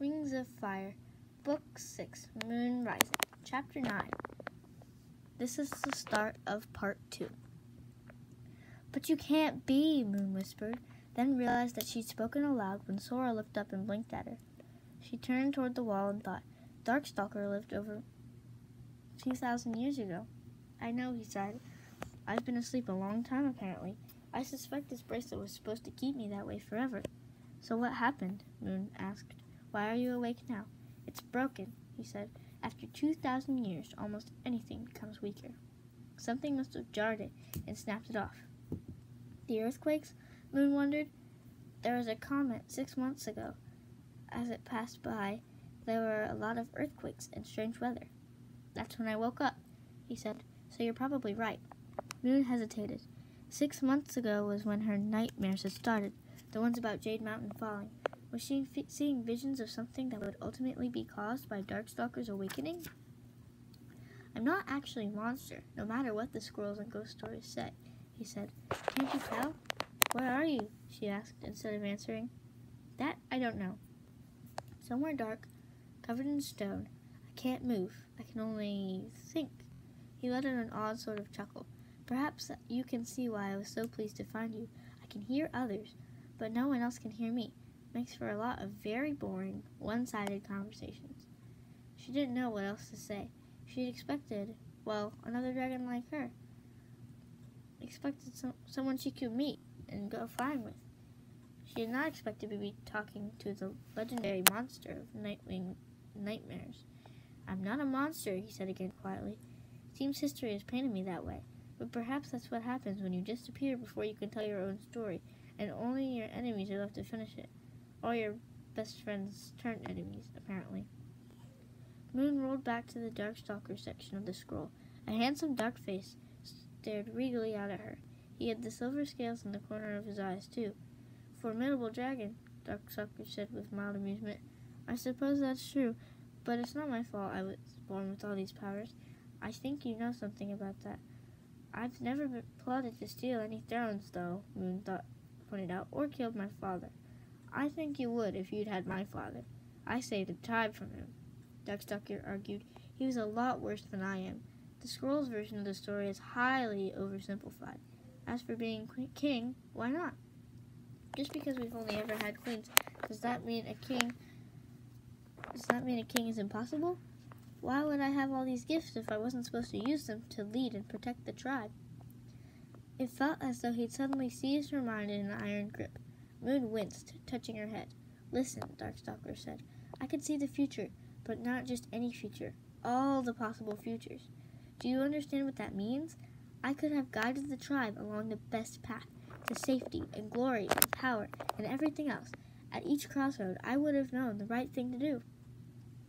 Wings of Fire, Book 6, Moon Rising, Chapter 9. This is the start of Part 2. But you can't be, Moon whispered, then realized that she'd spoken aloud when Sora looked up and blinked at her. She turned toward the wall and thought, Darkstalker lived over 2,000 years ago. I know, he sighed. I've been asleep a long time, apparently. I suspect this bracelet was supposed to keep me that way forever. So what happened? Moon asked. Why are you awake now? It's broken, he said. After 2,000 years, almost anything becomes weaker. Something must have jarred it and snapped it off. The earthquakes? Moon wondered. There was a comet six months ago. As it passed by, there were a lot of earthquakes and strange weather. That's when I woke up, he said. So you're probably right. Moon hesitated. Six months ago was when her nightmares had started, the ones about Jade Mountain falling. Was she seeing visions of something that would ultimately be caused by Darkstalker's awakening? I'm not actually a monster, no matter what the squirrels and ghost stories say, he said. Can't you tell? Where are you? she asked, instead of answering. That I don't know. Somewhere dark, covered in stone. I can't move. I can only think. He let out an odd sort of chuckle. Perhaps you can see why I was so pleased to find you. I can hear others, but no one else can hear me. Makes for a lot of very boring, one-sided conversations. She didn't know what else to say. She'd expected, well, another dragon like her. Expected some, someone she could meet and go flying with. She did not expect to be talking to the legendary monster of Nightwing nightmares. I'm not a monster, he said again quietly. Seems history has painted me that way. But perhaps that's what happens when you disappear before you can tell your own story, and only your enemies are left to finish it. All your best friends turned enemies, apparently. Moon rolled back to the Darkstalker section of the scroll. A handsome dark face stared regally out at her. He had the silver scales in the corner of his eyes, too. Formidable dragon, Darkstalker said with mild amusement. I suppose that's true, but it's not my fault I was born with all these powers. I think you know something about that. I've never plotted to steal any thrones, though, Moon thought, pointed out, or killed my father. I think you would if you'd had my father. I saved a tribe from him. Darkstalker argued. He was a lot worse than I am. The scroll's version of the story is highly oversimplified. As for being king, why not? Just because we've only ever had queens, does that mean a king? Does that mean a king is impossible? Why would I have all these gifts if I wasn't supposed to use them to lead and protect the tribe? It felt as though he'd suddenly seized her mind in an iron grip. Moon winced, touching her head. Listen, Darkstalker said. I can see the future, but not just any future. All the possible futures. Do you understand what that means? I could have guided the tribe along the best path to safety and glory and power and everything else. At each crossroad, I would have known the right thing to do.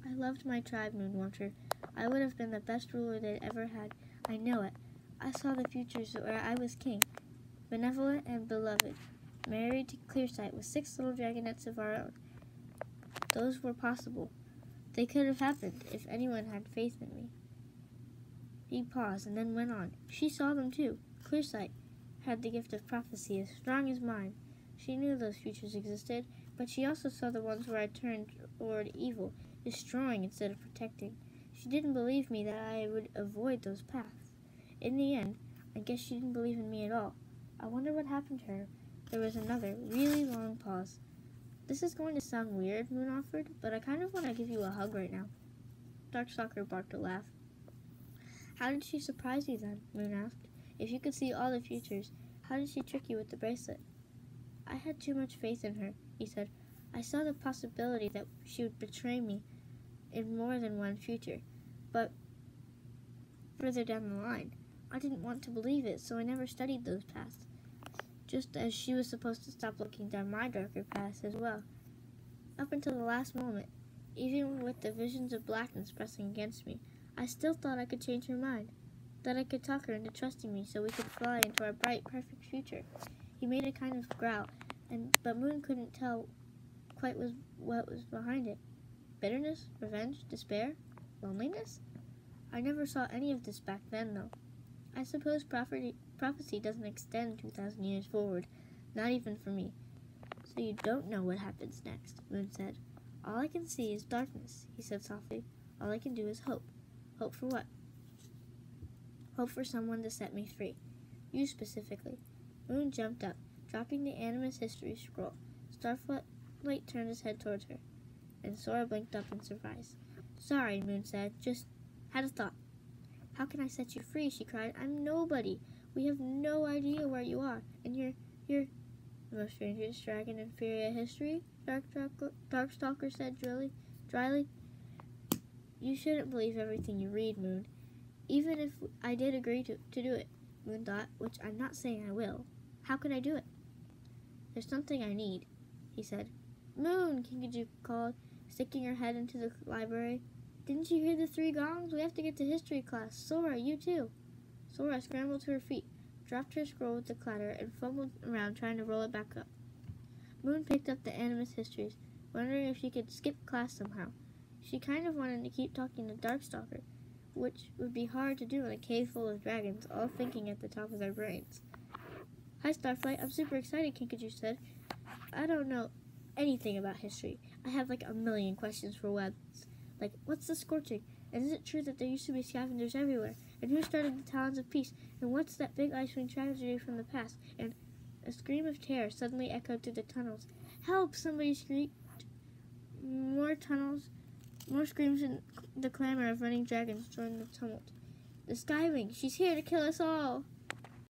I loved my tribe, Moonwatcher. I would have been the best ruler they'd ever had. I know it. I saw the futures where I was king, benevolent and beloved, married to Clearsight with six little dragonettes of our own. Those were possible. They could have happened if anyone had faith in me. He paused and then went on. She saw them too. Clearsight had the gift of prophecy as strong as mine. She knew those futures existed, but she also saw the ones where I turned toward evil destroying instead of protecting. She didn't believe me that I would avoid those paths. In the end, I guess she didn't believe in me at all. I wonder what happened to her. There was another really long pause. This is going to sound weird, Moon offered, but I kind of want to give you a hug right now. Darkstalker barked a laugh. How did she surprise you then? Moon asked. If you could see all the futures, how did she trick you with the bracelet? I had too much faith in her, he said. I saw the possibility that she would betray me in more than one future, but further down the line. I didn't want to believe it, so I never studied those paths, just as she was supposed to stop looking down my darker paths as well. Up until the last moment, even with the visions of blackness pressing against me, I still thought I could change her mind, that I could talk her into trusting me so we could fly into our bright, perfect future. He made a kind of growl, and but Moon couldn't tell quite was what was behind it. Bitterness, revenge, despair, loneliness? I never saw any of this back then, though. I suppose prophecy, prophecy doesn't extend 2,000 years forward, not even for me. So you don't know what happens next, Moon said. All I can see is darkness, he said softly. All I can do is hope. Hope for what? Hope for someone to set me free. You specifically. Moon jumped up, dropping the Animus History scroll. Starflight turned his head towards her, and Sora blinked up in surprise. Sorry, Moon said. Just had a thought. How can I set you free? she cried. I'm nobody. We have no idea where you are, and you're you're the most strangest dragon in Pyrrhia history, Dark Darkstalker said dryly. dryly. You shouldn't believe everything you read, Moon. Even if I did agree to, to do it, Moon thought, which I'm not saying I will. How could I do it? There's something I need, he said. Moon, Kinkajou called, sticking her head into the library. Didn't you hear the three gongs? We have to get to history class. Sora, you too. Sora scrambled to her feet, dropped her scroll with a clatter, and fumbled around trying to roll it back up. Moon picked up the Animus Histories, wondering if she could skip class somehow. She kind of wanted to keep talking to Darkstalker, which would be hard to do in a cave full of dragons, all thinking at the top of their brains. Hi, Starflight. I'm super excited, Kinkajou said. I don't know anything about history. I have like a million questions for Webs. Like, what's the scorching? And is it true that there used to be scavengers everywhere? And who started the Talons of Peace? And what's that big IceWing tragedy from the past? And a scream of terror suddenly echoed through the tunnels. Help! Somebody screamed. More tunnels, more screams, and the clamor of running dragons joined the tumult. The Skywing, she's here to kill us all!